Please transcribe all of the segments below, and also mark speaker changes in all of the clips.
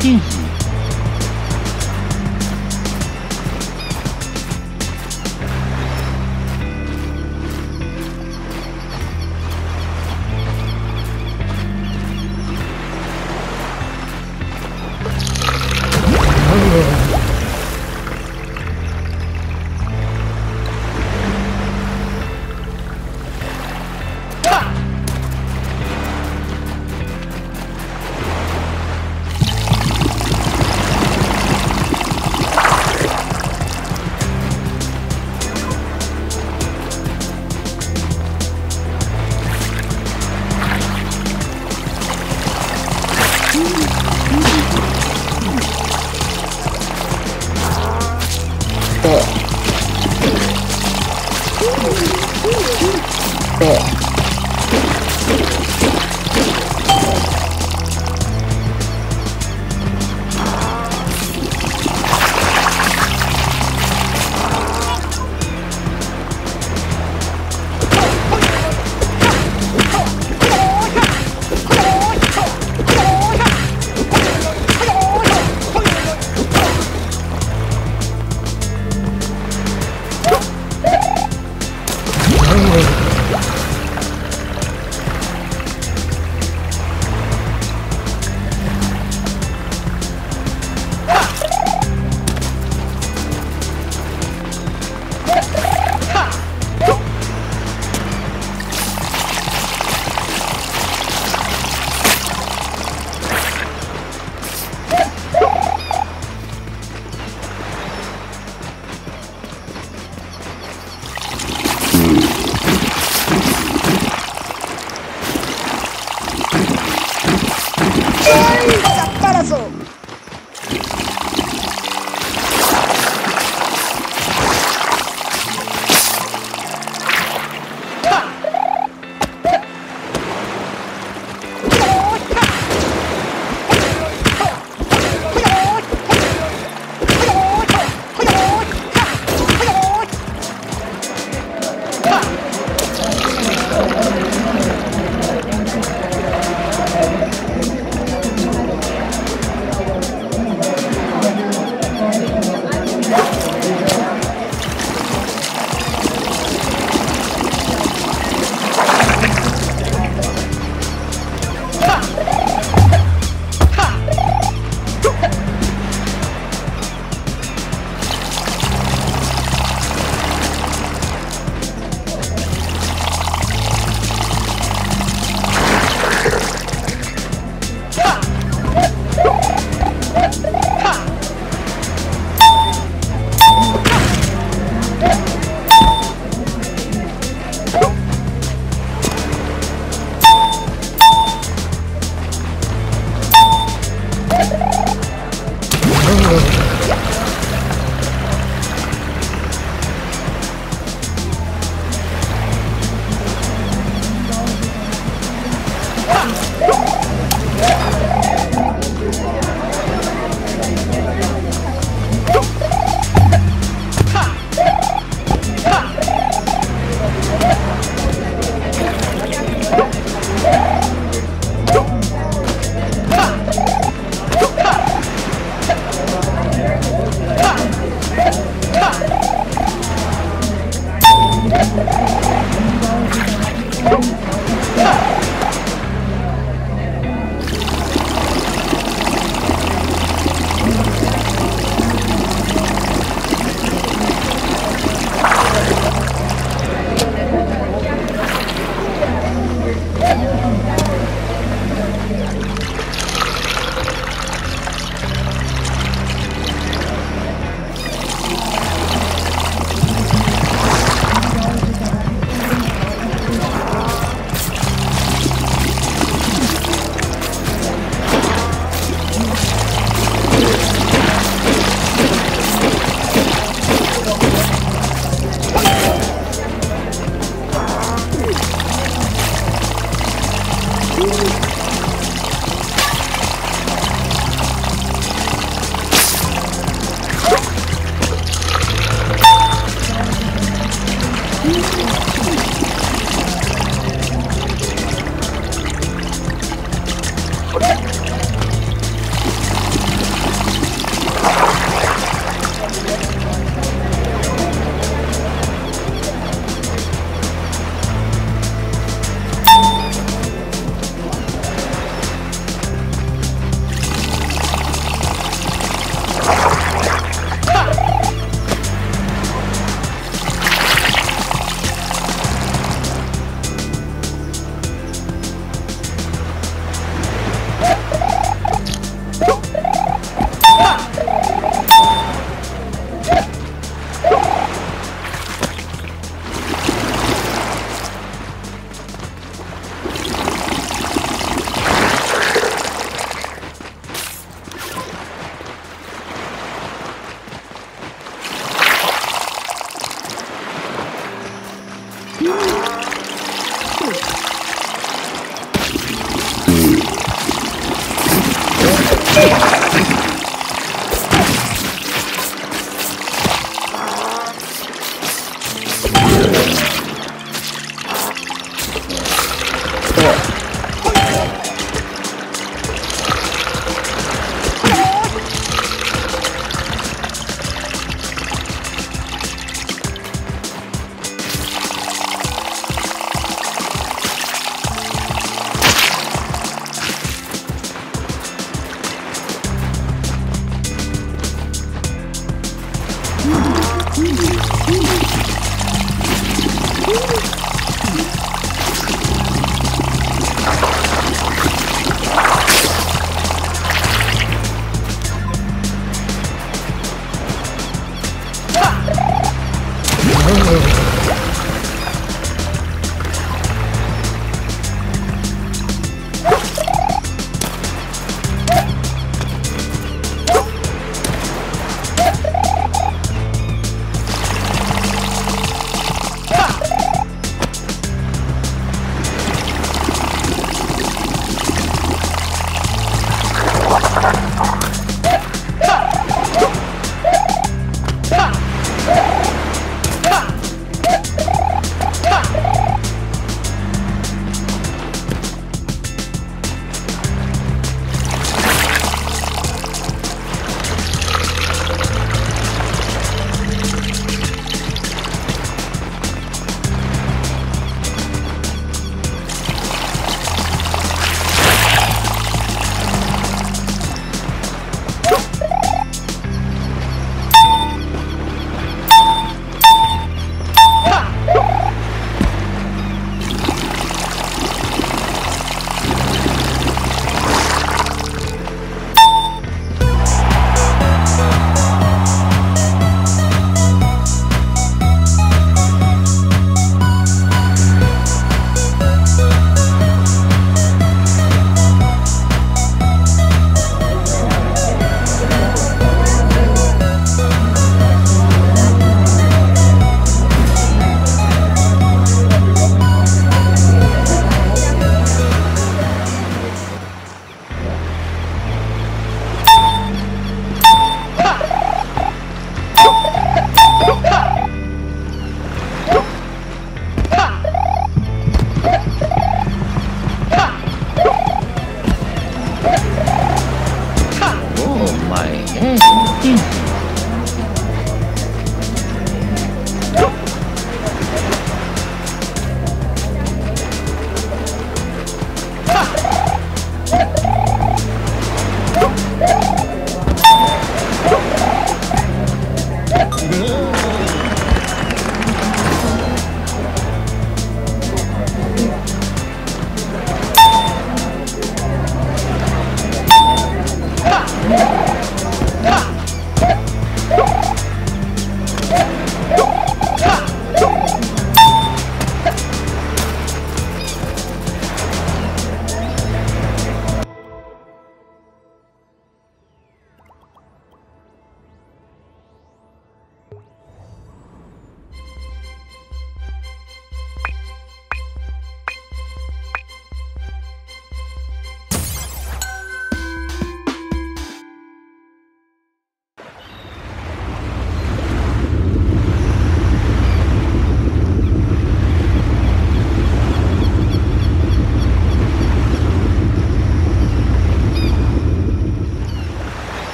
Speaker 1: 禁。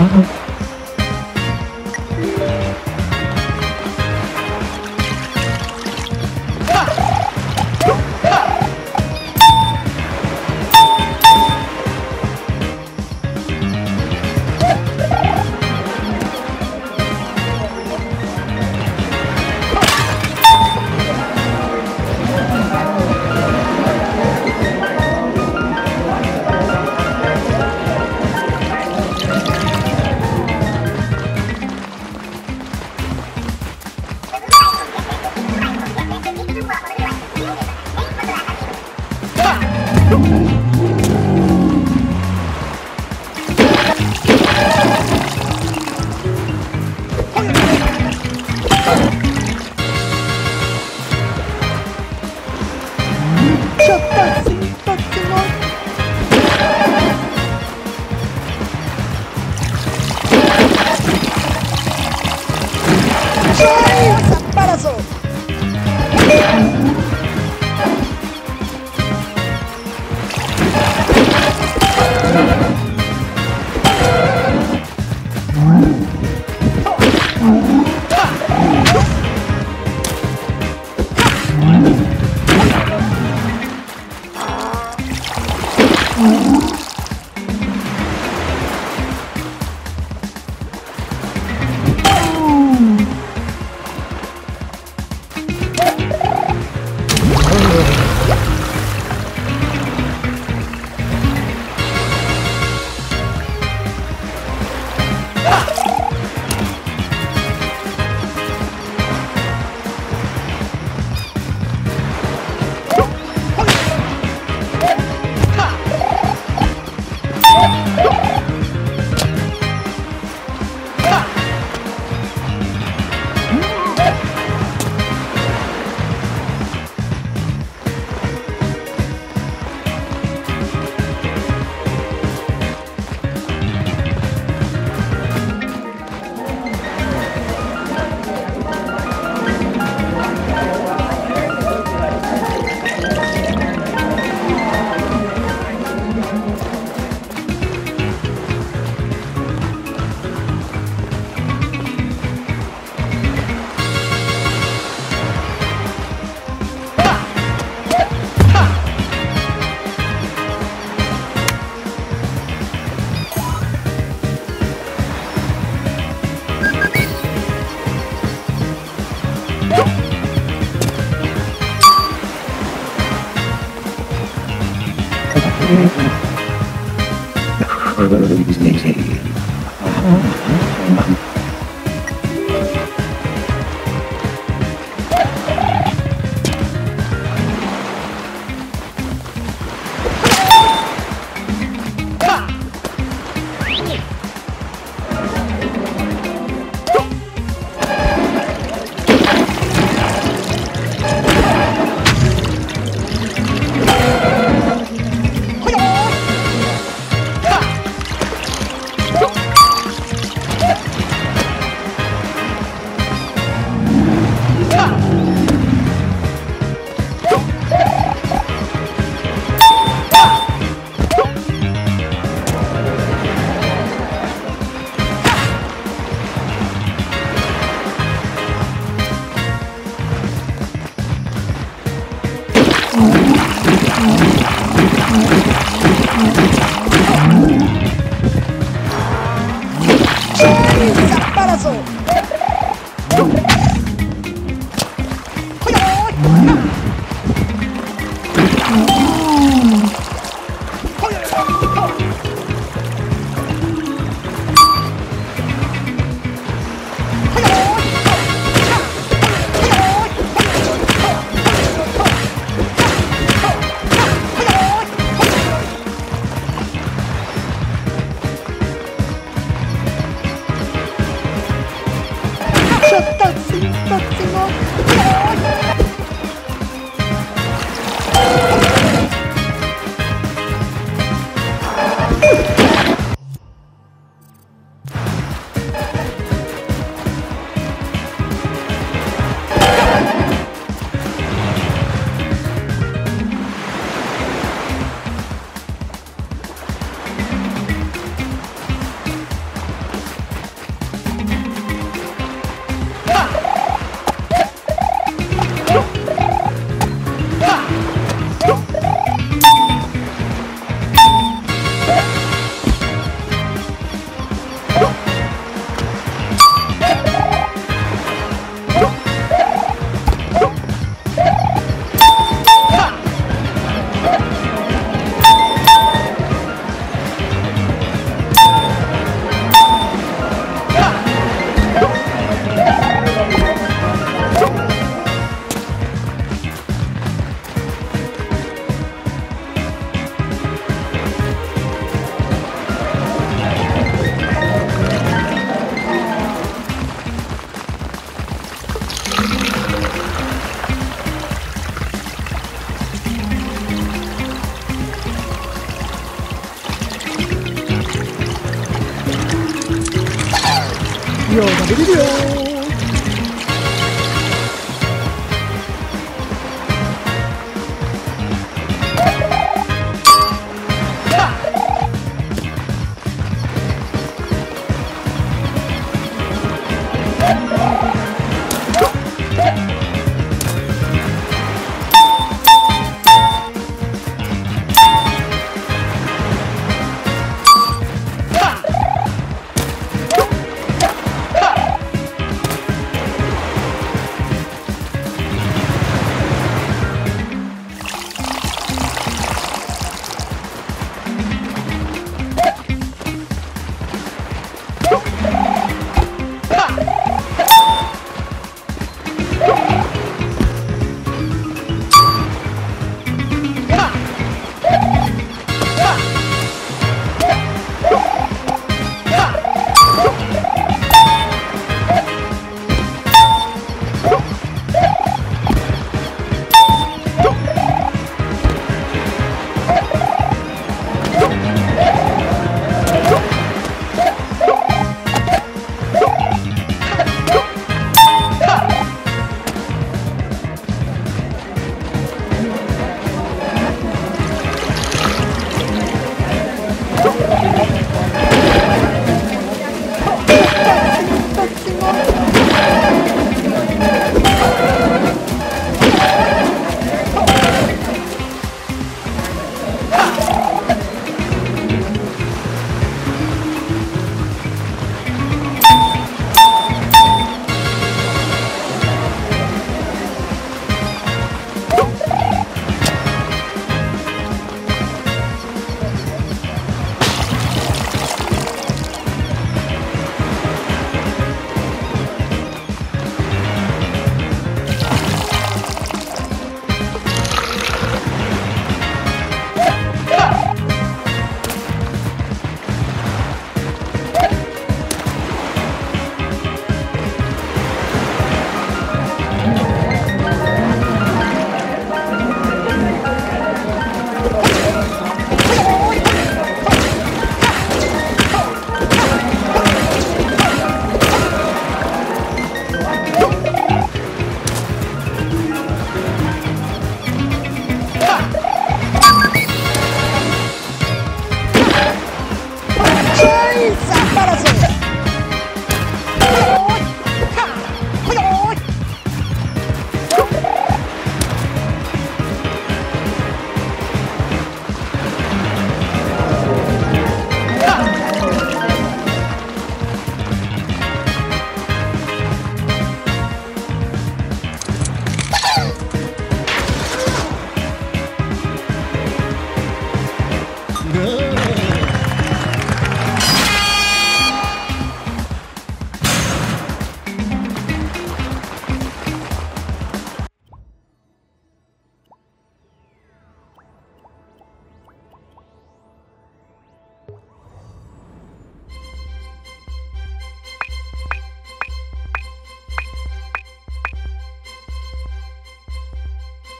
Speaker 1: Okay.